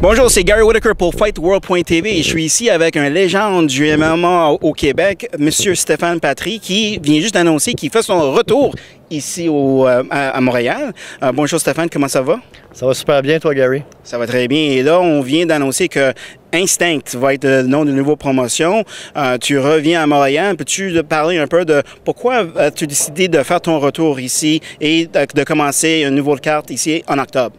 Bonjour, c'est Gary Whitaker pour FightWorld.tv et je suis ici avec un légende du MMA au Québec, Monsieur Stéphane Patry, qui vient juste d'annoncer qu'il fait son retour ici au, euh, à, Montréal. Euh, bonjour Stéphane, comment ça va? Ça va super bien, toi, Gary. Ça va très bien. Et là, on vient d'annoncer que Instinct va être le nom de nouvelle promotion. Euh, tu reviens à Montréal. Peux-tu parler un peu de pourquoi as-tu décidé de faire ton retour ici et de, commencer une nouvelle carte ici en octobre?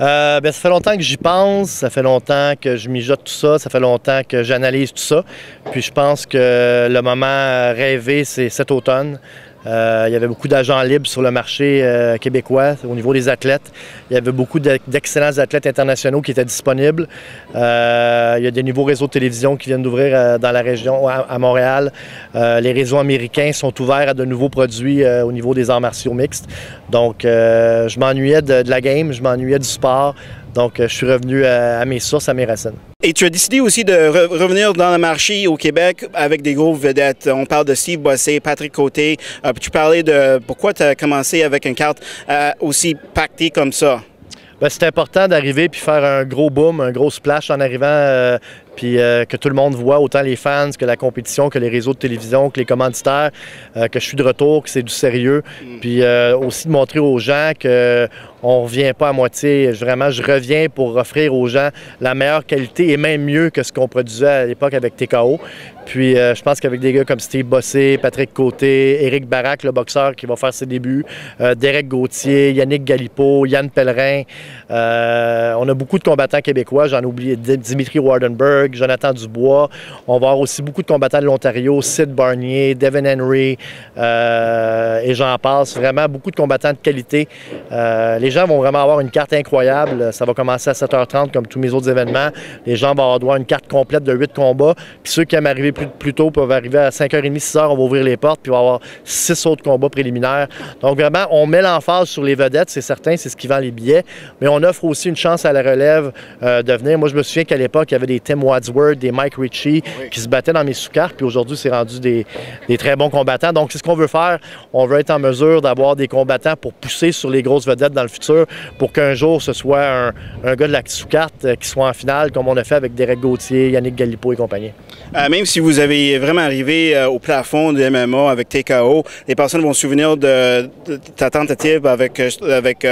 Euh, ben, ça fait longtemps que j'y pense, ça fait longtemps que je mijote tout ça, ça fait longtemps que j'analyse tout ça. Puis je pense que le moment rêvé, c'est cet automne. Euh, il y avait beaucoup d'agents libres sur le marché euh, québécois au niveau des athlètes. Il y avait beaucoup d'excellents athlètes internationaux qui étaient disponibles. Euh, il y a des nouveaux réseaux de télévision qui viennent d'ouvrir dans la région, à, Montréal. les réseaux américains sont ouverts à de nouveaux produits au niveau des arts martiaux mixtes. Donc, je m'ennuyais de, de la game, je m'ennuyais du sport. Donc, je suis revenu à, mes sources, à mes racines. Et tu as décidé aussi de revenir dans le marché au Québec avec des gros vedettes. On parle de Steve Bossé, Patrick Côté. Euh, tu parlais de pourquoi tu as commencé avec une carte euh, aussi pactée comme ça. Ben, c'est important d'arriver puis faire un gros boom, un gros splash en arrivant euh, puis euh, que tout le monde voit, autant les fans que la compétition, que les réseaux de télévision, que les commanditaires, euh, que je suis de retour, que c'est du sérieux. Mm. Puis euh, aussi de montrer aux gens que on revient pas à moitié. Vraiment, je reviens pour offrir aux gens la meilleure qualité et même mieux que ce qu'on produisait à l'époque avec TKO. Puis je pense qu'avec des gars comme Steve Bossé, Patrick Côté, Éric Barak, le boxeur qui va faire ses débuts, Derek Gauthier, Yannick Galipo, Yann Pellerin, on a beaucoup de combattants québécois. J'en ai oublié Dimitri Wardenberg, Jonathan Dubois. On va avoir aussi beaucoup de combattants de l'Ontario, Sid Barnier, Devin Henry euh, et j'en passe. Vraiment beaucoup de combattants de qualité. Euh, les gens vont vraiment avoir une carte incroyable. Ça va commencer à 7h30 comme tous mes autres événements. Les gens vont avoir une carte complète de 8 combats. Puis ceux qui aiment arriver plus, tôt peuvent arriver à 5h30, 6h. On va ouvrir les portes puis on va avoir 6 autres combats préliminaires. Donc vraiment, on met l'emphase sur les vedettes, c'est certain, c'est ce qui vend les billets. Mais on offre aussi une chance à la relève euh, de venir. Moi, je me souviens qu'à l'époque, il y avait des témoins des Mike Ritchie qui se battaient dans mes sous-cartes, puis aujourd'hui, c'est rendu des, très bons combattants. Donc, c'est ce qu'on veut faire. On veut être en mesure d'avoir des combattants pour pousser sur les grosses vedettes dans le futur, pour qu'un jour, ce soit un, gars de la sous-carte euh, qui soit en finale, comme on a fait avec Derek Gauthier, Yannick Galipo et compagnie. Euh, même si vous avez vraiment arrivé euh, au plafond du MMA avec TKO, les personnes vont se souvenir de, ta tentative avec, avec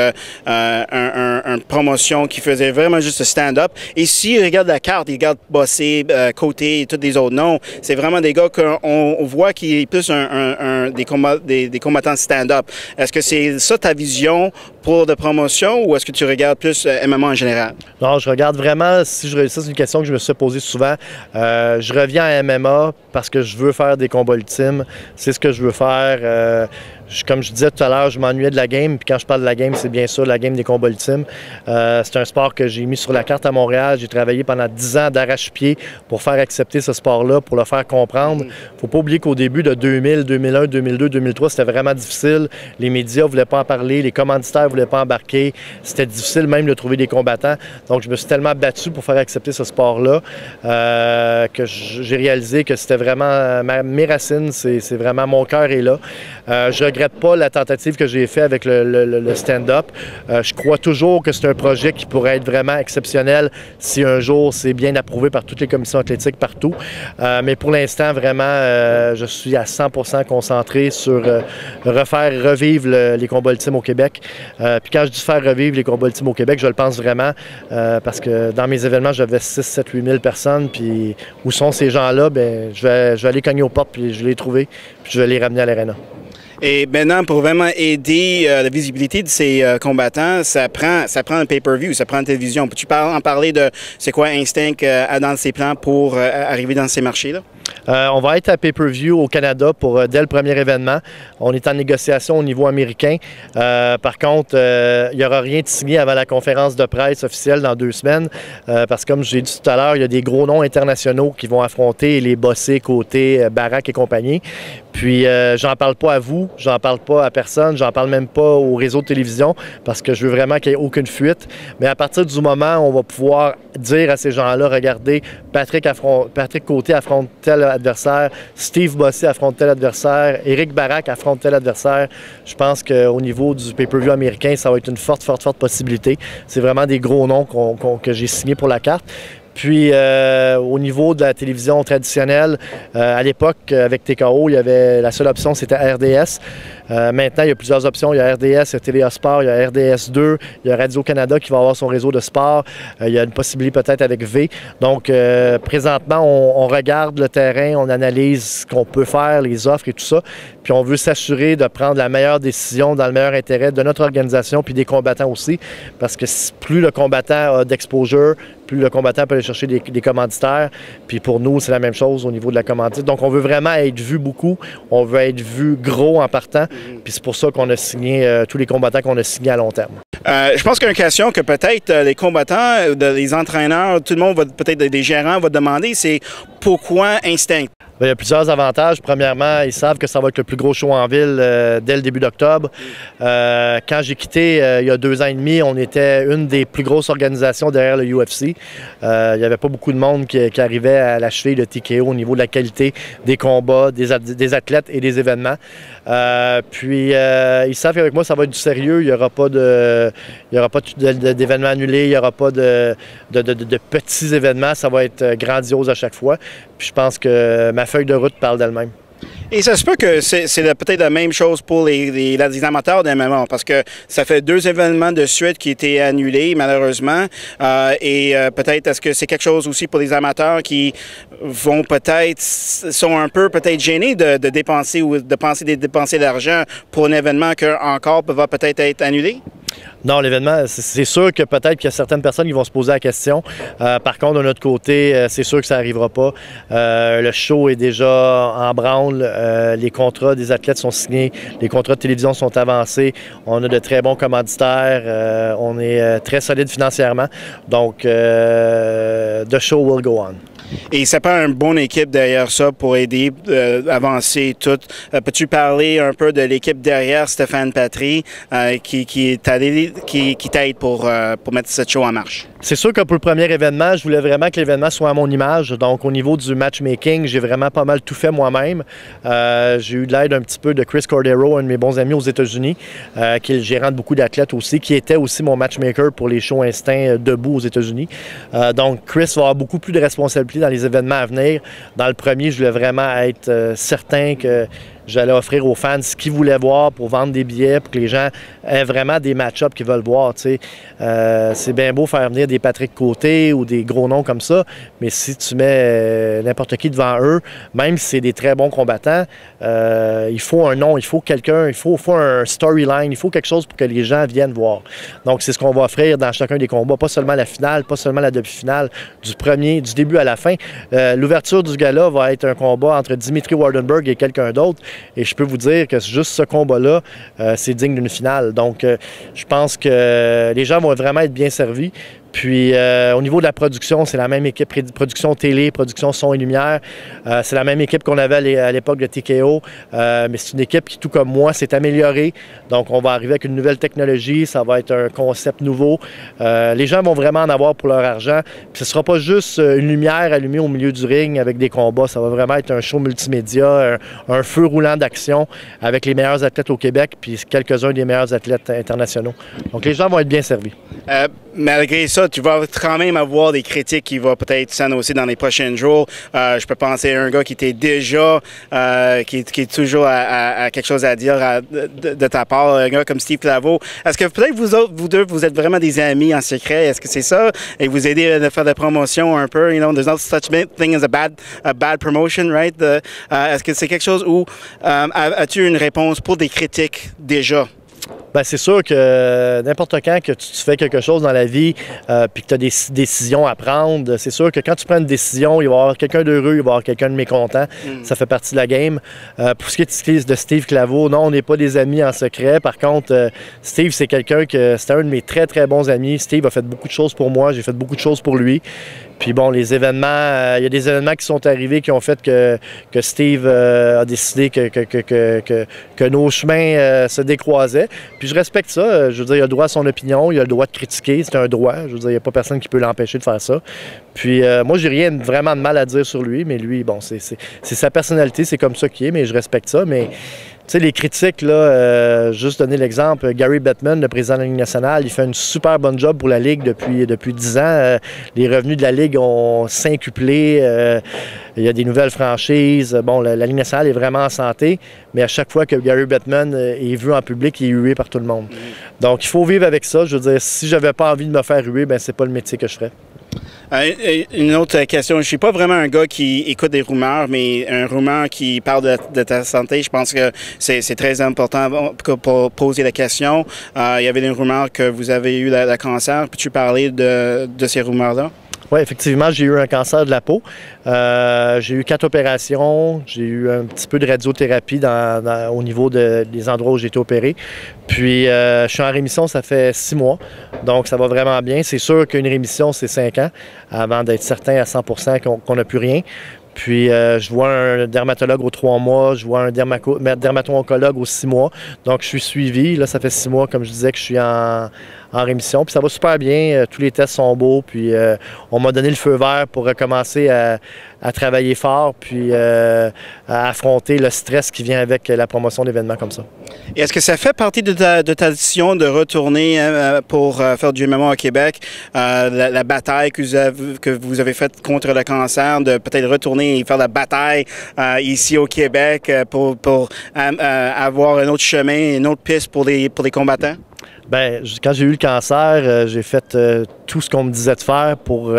une promotion qui faisait vraiment juste stand-up. Et s'ils regardent la carte, ils regardent Bossé, euh, Côté et tous les autres noms. C'est vraiment des gars qu'on voit qui est plus un, des, des, combattants stand-up. Est-ce que c'est ça ta vision pour de promotion ou est-ce que tu regardes plus euh, MMA en général? Non, je regarde vraiment, si je ça c'est une question que je me suis posée souvent. Euh, je reviens à MMA parce que je veux faire des combats ultimes. C'est ce que je veux faire comme je disais tout à l'heure, je m'ennuyais de la game. Puis quand je parle de la game, c'est bien sûr la game des combats ultimes. Euh, c'est un sport que j'ai mis sur la carte à Montréal. J'ai travaillé pendant 10 ans d'arrache-pied pour faire accepter ce sport-là, pour le faire comprendre. faut pas oublier qu'au début de 2000, 2001, 2002, 2003, c'était vraiment difficile. Les médias ne voulaient pas en parler, les commanditaires ne voulaient pas embarquer. C'était difficile même de trouver des combattants. Donc je me suis tellement battu pour faire accepter ce sport-là euh, que j'ai réalisé que c'était vraiment mes racines, c'est vraiment mon cœur est là. Euh, regrette pas la tentative que j'ai faite avec le, stand-up. Euh, je crois toujours que c'est un projet qui pourrait être vraiment exceptionnel si un jour c'est bien approuvé par toutes les commissions athlétiques partout. Euh, mais pour l'instant, vraiment, euh, je suis à 100 concentré sur refaire revivre les combats ultimes au Québec. puis quand je dis faire revivre les combats ultimes au Québec, je le pense vraiment parce que dans mes événements, j'avais 6, 7, 8 000 personnes. Puis où sont ces gens-là? Ben, je vais, je vais aller cogner aux portes puis je vais les trouver puis je vais les ramener à l'aréna. Et maintenant, pour vraiment aider euh, la visibilité de ces euh, combattants, ça prend, ça prend un pay-per-view, ça prend une télévision. Peux-tu en parler de c'est quoi Instinct euh, dans ses plans pour arriver dans ces marchés-là? on va être à pay-per-view au Canada pour dès le premier événement. On est en négociation au niveau américain. par contre, il n'y aura rien de signé avant la conférence de presse officielle dans deux semaines. parce que comme j'ai dit tout à l'heure, il y a des gros noms internationaux qui vont affronter les bossés côté Barack et compagnie. Puis euh, j'en parle pas à vous, j'en parle pas à personne, j'en parle même pas au réseau de télévision parce que je veux vraiment qu'il n'y ait aucune fuite. Mais à partir du moment où on va pouvoir dire à ces gens-là, regardez, Patrick, Patrick Côté affronte tel adversaire, Steve Bossy affronte tel adversaire, Eric Barak affronte tel adversaire, je pense qu'au niveau du pay-per-view américain, ça va être une forte, forte, forte possibilité. C'est vraiment des gros noms que j'ai signés pour la carte. Puis euh, au niveau de la télévision traditionnelle, euh, à l'époque, avec TKO, il y avait la seule option, c'était RDS. Euh, maintenant, il y a plusieurs options. Il y a RDS, il y a TVA Sport, il y a RDS 2, il y a Radio-Canada qui va avoir son réseau de sport. il y a une possibilité peut-être avec V. Donc, présentement, on, regarde le terrain, on analyse ce qu'on peut faire, les offres et tout ça. Puis on veut s'assurer de prendre la meilleure décision dans le meilleur intérêt de notre organisation puis des combattants aussi. Parce que plus le combattant a d'exposure, plus le combattant peut aller chercher des, commanditaires. Puis pour nous, c'est la même chose au niveau de la commandite. Donc, on veut vraiment être vu beaucoup. On veut être vu gros en partant. Puis c'est pour ça qu'on a signé euh, tous les combattants qu'on a signés à long terme. Euh, je pense qu'une question que peut-être euh, les combattants, les entraîneurs, tout le monde, peut-être des gérants, va demander, c'est pourquoi Instinct? Ben, il y a plusieurs avantages. Premièrement, ils savent que ça va être le plus gros show en ville euh, dès le début d'octobre. Euh, quand j'ai quitté euh, il y a deux ans et demi, on était une des plus grosses organisations derrière le UFC. il n'y avait pas beaucoup de monde qui, arrivait à la cheville de TKO au niveau de la qualité des combats, des, athlètes et des événements. puis ils savent qu'avec moi, ça va être du sérieux. Il n'y aura pas de, il y aura pas d'événements annulés, il n'y aura pas de, de, petits événements. Ça va être grandiose à chaque fois. Puis je pense que ma feuille de route parle d'elle-même. Et ça se peut que c'est peut-être la même chose pour les, amateurs d'MMA, parce que ça fait deux événements de suite qui étaient annulés, malheureusement. Euh, et euh, peut-être est-ce que c'est quelque chose aussi pour les amateurs qui vont peut-être, sont un peu peut-être gênés de, dépenser ou de penser de dépenser de l'argent pour un événement qui encore va peut-être être annulé? Non, l'événement, c'est sûr que peut-être qu'il y a certaines personnes qui vont se poser la question. Euh, par contre, de notre côté, euh, c'est sûr que ça n'arrivera pas. Euh, le show est déjà en branle. les contrats des athlètes sont signés. Les contrats de télévision sont avancés. On a de très bons commanditaires. on est très solide financièrement. Donc, the show will go on. Et ça prend une bonne équipe derrière ça pour aider euh, avancer tout. Euh, peux-tu parler un peu de l'équipe derrière Stéphane Patry euh, qui, qui t'aide qui, qui pour, pour mettre cette show en marche? C'est sûr que pour le premier événement, je voulais vraiment que l'événement soit à mon image. Donc, au niveau du matchmaking, j'ai vraiment pas mal tout fait moi-même. j'ai eu de l'aide un petit peu de Chris Cordero, un de mes bons amis aux États-Unis, qui est le gérant de beaucoup d'athlètes aussi, qui était aussi mon matchmaker pour les shows Instinct debout aux États-Unis. donc, Chris va avoir beaucoup plus de responsabilités dans les événements à venir. Dans le premier, je voulais vraiment être euh, certain que J'allais offrir aux fans ce qu'ils voulaient voir pour vendre des billets, pour que les gens aient vraiment des match-ups qu'ils veulent voir. Euh, c'est bien beau faire venir des Patrick Côté ou des gros noms comme ça, mais si tu mets euh, n'importe qui devant eux, même si c'est des très bons combattants, euh, il faut un nom, il faut quelqu'un, il faut, un storyline, il faut quelque chose pour que les gens viennent voir. Donc, c'est ce qu'on va offrir dans chacun des combats, pas seulement la finale, pas seulement la demi-finale, du premier, du début à la fin. L'ouverture du gala va être un combat entre Dimitri Wardenberg et quelqu'un d'autre. Et je peux vous dire que juste ce combat-là, euh, c'est digne d'une finale. Donc, euh, je pense que les gens vont vraiment être bien servis. Puis euh, au niveau de la production, c'est la même équipe, production télé, production son et lumière. Euh, c'est la même équipe qu'on avait à l'époque de TKO, euh, mais c'est une équipe qui, tout comme moi, s'est améliorée. Donc on va arriver avec une nouvelle technologie, ça va être un concept nouveau. les gens vont vraiment en avoir pour leur argent. Puis ce ne sera pas juste une lumière allumée au milieu du ring avec des combats, ça va vraiment être un show multimédia, un, un feu roulant d'action avec les meilleurs athlètes au Québec, puis quelques-uns des meilleurs athlètes internationaux. Donc les gens vont être bien servis malgré ça, tu vas quand même avoir des critiques qui vont peut-être s'annoncer dans les prochains jours. Euh, je peux penser à un gars qui était déjà, euh, qui, est toujours à, quelque chose à dire de, ta part, un gars comme Steve Claveau. Est-ce que peut-être vous autres, vous deux, vous êtes vraiment des amis en secret? Est-ce que c'est ça? Et vous aidez à faire de la un peu? You know, there's no such thing as a bad, a bad promotion, right? Euh, est-ce que c'est quelque chose où as-tu une réponse pour des critiques déjà? Bien, c'est sûr que n'importe quand que tu, fais quelque chose dans la vie euh, puis que tu as des décisions à prendre, c'est sûr que quand tu prends une décision, il va y avoir quelqu'un d'heureux, il va y avoir quelqu'un de mécontent. Mm. Ça fait partie de la game. Euh, pour ce qui est de Steve Claveau, non, on n'est pas des amis en secret. Par contre, euh, Steve, c'est quelqu'un que c'était un de mes très, très bons amis. Steve a fait beaucoup de choses pour moi, j'ai fait beaucoup de choses pour lui. Puis bon, les événements, euh, il y a des événements qui sont arrivés qui ont fait que, que Steve euh, a décidé que, que, nos chemins euh, se décroisaient. Puis je respecte ça. Je veux dire, il a le droit à son opinion, il a le droit de critiquer, c'est un droit. Je veux dire, il n'y a pas personne qui peut l'empêcher de faire ça. Puis moi, j'ai rien vraiment de mal à dire sur lui, mais lui, bon, c'est sa personnalité, c'est comme ça qu'il est, mais je respecte ça. Mais sais, les critiques, là, euh, juste donner l'exemple, Gary Bettman, le président de la Ligue nationale, il fait une super bonne job pour la Ligue depuis, depuis 10 ans. Euh, les revenus de la Ligue ont cinquuplé. Euh, il y a des nouvelles franchises. Bon, la, Ligue nationale est vraiment en santé, mais à chaque fois que Gary Bettman est vu en public, il est hué par tout le monde. Donc, il faut vivre avec ça. Je veux dire, si j'avais pas envie de me faire huer, ben c'est pas le métier que je ferais. Euh, une autre question. Je suis pas vraiment un gars qui écoute des rumeurs, mais un rumeur qui parle de, ta santé, je pense que c'est très important pour poser la question. Euh, il y avait des rumeurs que vous avez eu le, cancer. Peux-tu parler de, de ces rumeurs-là? Oui, effectivement, j'ai eu un cancer de la peau. Euh, j'ai eu quatre opérations. J'ai eu un petit peu de radiothérapie au niveau des endroits où j'ai été opéré. Puis, euh, je suis en rémission, ça fait six mois. Donc, ça va vraiment bien. C'est sûr qu'une rémission, c'est cinq ans avant d'être certain à 100% qu'on n'a plus rien. Puis, euh, je vois un dermatologue aux trois mois, je vois un dermato-oncologue aux six mois. Donc, je suis suivi. Là, ça fait six mois, comme je disais, que je suis en, rémission. Puis, ça va super bien. Euh, tous les tests sont beaux. Puis, euh, on m'a donné le feu vert pour recommencer à, travailler fort, puis à affronter le stress qui vient avec la promotion d'événements comme ça. Est-ce que ça fait partie de ta, de décision de retourner pour faire du MMA au Québec, la, bataille que vous, avez, faite contre le cancer, de peut-être retourner et faire la bataille euh, ici au Québec euh, pour, euh, avoir un autre chemin, une autre piste pour les combattants? Bien, quand j'ai eu le cancer, j'ai fait tout ce qu'on me disait de faire pour,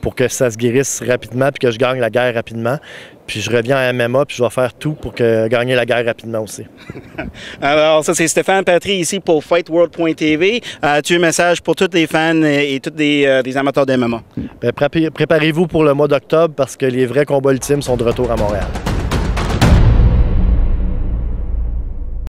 pour que ça se guérisse rapidement puis que je gagne la guerre rapidement. Puis je reviens à MMA, puis je vais faire tout pour que, gagner la guerre rapidement aussi. Alors, ça, c'est Stéphane Patry ici pour FightWorld.tv. As-tu un message pour tous les fans et, tous les, euh, amateurs de MMA? Ben, préparez-vous pour le mois d'octobre parce que les vrais combats ultimes sont de retour à Montréal.